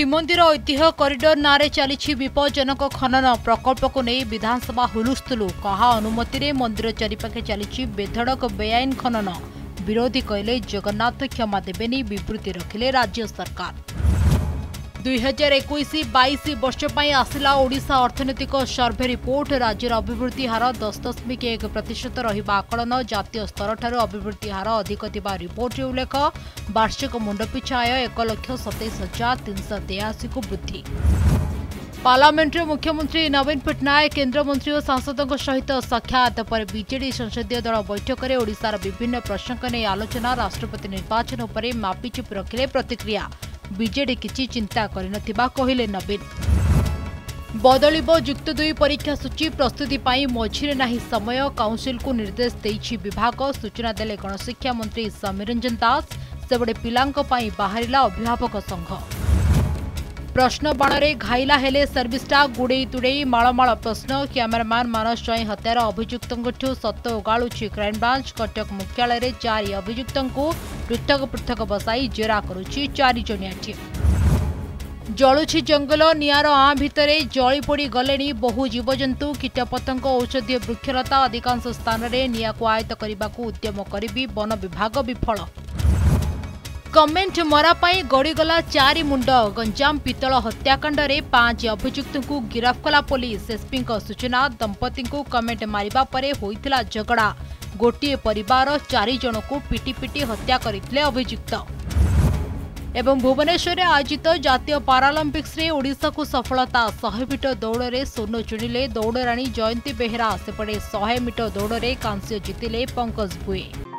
ଶ୍ରୀମନ୍ଦିର ଐତିହ୍ୟ କରିଡର ନାଁରେ ଚାଲିଛି ବିପଜ୍ଜନକ ଖନନ ପ୍ରକଳ୍ପକୁ ନେଇ ବିଧାନସଭା ହୁଲୁସ୍ତୁଲୁ କାହା ଅନୁମତିରେ ମନ୍ଦିର ଚାରିପାଖେ ଚାଲିଛି ବେଧଡ଼କ ବେଆଇନ ଖନନ ବିରୋଧୀ କହିଲେ ଜଗନ୍ନାଥ କ୍ଷମା ଦେବେନି ବିବୃତ୍ତି ରଖିଲେ ରାଜ୍ୟ ସରକାର ଦୁଇ ହଜାର ଏକୋଇଶ ବାଇଶ ବର୍ଷ ପାଇଁ ଆସିଲା ଓଡ଼ିଶା ଅର୍ଥନୈତିକ ସର୍ଭେ ରିପୋର୍ଟ ରାଜ୍ୟର ଅଭିବୃଦ୍ଧି ହାର ଦଶ ଦଶମିକ ଏକ ପ୍ରତିଶତ ରହିବା ଆକଳନ ଜାତୀୟ ସ୍ତରଠାରୁ ଅଭିବୃଦ୍ଧି ହାର ଅଧିକ ଥିବା ରିପୋର୍ଟରେ ଉଲ୍ଲେଖ ବାର୍ଷିକ ମୁଣ୍ଡପିଛା ଆୟ ଏକ ଲକ୍ଷ ସତେଇଶ ହଜାର ତିନିଶହ ତେୟାଅଶୀକୁ ବୃଦ୍ଧି ପାର୍ଲାମେଣ୍ଟରେ ମୁଖ୍ୟମନ୍ତ୍ରୀ ନବୀନ ପଟ୍ଟନାୟକ କେନ୍ଦ୍ରମନ୍ତ୍ରୀ ଓ ସାଂସଦଙ୍କ ସହିତ ସାକ୍ଷାତ ପରେ ବିଜେଡି ସଂସଦୀୟ ଦଳ ବୈଠକରେ ଓଡ଼ିଶାର ବିଭିନ୍ନ ପ୍ରସଙ୍ଗ ନେଇ ଆଲୋଚନା ରାଷ୍ଟ୍ରପତି ନିର୍ବାଚନ ଉପରେ ମାପିଚୁପି ରଖିଲେ ପ୍ରତିକ୍ରିୟା जेड कि चिन्ता गरिन कहिले नवीन बदलब जुक्त दुई परीक्षा सूची प्रस्तुति मझिर नै समय को निर्देश विभाग सूचना दले गणशिक्षा मन्त्री समीरञ्जन दास सबै पै अभिभावक संघ ପ୍ରଶ୍ନବାଣରେ ଘାଇଲା ହେଲେ ସର୍ଭିସ୍ଟା ଗୁଡ଼େଇ ତୁଡ଼େଇ ମାଳମାଳ ପ୍ରଶ୍ନ କ୍ୟାମେରାମ୍ୟାନ୍ ମାନସ ଜ୍ୱାଇଁ ହତ୍ୟାର ଅଭିଯୁକ୍ତଙ୍କଠୁ ସତ ଓଗାଳୁଛି କ୍ରାଇମବ୍ରାଞ୍ଚ କଟକ ମୁଖ୍ୟାଳୟରେ ଚାରି ଅଭିଯୁକ୍ତଙ୍କୁ ପୃଥକ ପୃଥକ ବସାଇ ଜେରା କରୁଛି ଚାରିଜଣିଆ ଟିମ୍ ଜଳୁଛି ଜଙ୍ଗଲ ନିଆଁର ଆଁ ଭିତରେ ଜଳିପୋଡ଼ି ଗଲେଣି ବହୁ ଜୀବଜନ୍ତୁ କୀଟପତଙ୍ଗ ଔଷଧୀୟ ବୃକ୍ଷଲତା ଅଧିକାଂଶ ସ୍ଥାନରେ ନିଆଁକୁ ଆୟତ୍ତ କରିବାକୁ ଉଦ୍ୟମ କରିବି ବନ ବିଭାଗ ବିଫଳ କମେଣ୍ଟ ମରା ପାଇଁ ଗଡ଼ିଗଲା ଚାରି ମୁଣ୍ଡ ଗଞ୍ଜାମ ପିତ୍ତଳ ହତ୍ୟାକାଣ୍ଡରେ ପାଞ୍ଚ ଅଭିଯୁକ୍ତଙ୍କୁ ଗିରଫ କଲା ପୋଲିସ ଏସ୍ପିଙ୍କ ସୂଚନା ଦମ୍ପତିଙ୍କୁ କମେଣ୍ଟ ମାରିବା ପରେ ହୋଇଥିଲା ଝଗଡ଼ା ଗୋଟିଏ ପରିବାର ଚାରି ଜଣଙ୍କୁ ପିଟି ପିଟି ହତ୍ୟା କରିଥିଲେ ଅଭିଯୁକ୍ତ ଏବଂ ଭୁବନେଶ୍ୱରରେ ଆୟୋଜିତ ଜାତୀୟ ପାରାଲମ୍ପିକ୍ସରେ ଓଡ଼ିଶାକୁ ସଫଳତା ଶହେ ମିଟର ଦୌଡ଼ରେ ସ୍ୱର୍ଣ୍ଣ ଜିଣିଲେ ଦୌଡ଼ରାଣୀ ଜୟନ୍ତୀ ବେହେରା ସେପଟେ ଶହେ ମିଟର ଦୌଡ଼ରେ କାଂସ୍ୟ ଜିତିଲେ ପଙ୍କଜ ଭୁଏ